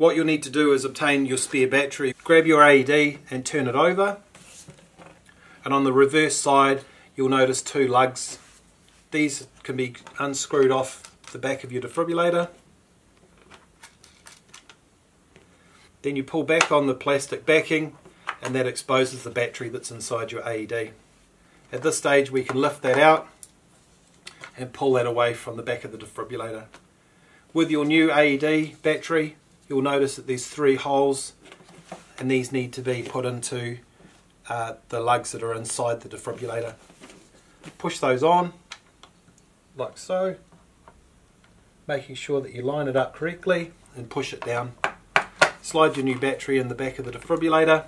What you'll need to do is obtain your spare battery, grab your AED and turn it over. And on the reverse side, you'll notice two lugs. These can be unscrewed off the back of your defibrillator. Then you pull back on the plastic backing and that exposes the battery that's inside your AED. At this stage we can lift that out and pull that away from the back of the defibrillator. With your new AED battery you'll notice that there's three holes and these need to be put into uh, the lugs that are inside the defibrillator. Push those on like so making sure that you line it up correctly and push it down. Slide your new battery in the back of the defibrillator,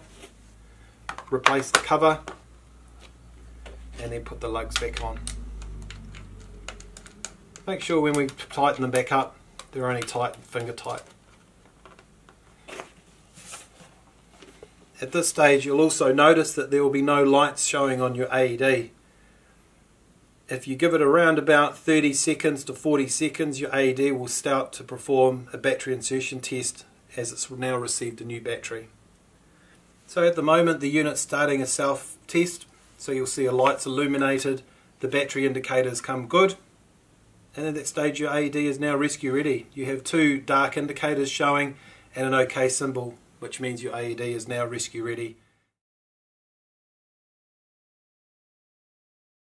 replace the cover and then put the lugs back on. Make sure when we tighten them back up they're only tight finger tight. At this stage you'll also notice that there will be no lights showing on your AED. If you give it around about 30 seconds to 40 seconds your AED will start to perform a battery insertion test as it's now received a new battery. So at the moment the unit's starting a self test so you'll see a lights illuminated, the battery indicators come good and at that stage your AED is now rescue ready. You have two dark indicators showing and an OK symbol which means your AED is now rescue ready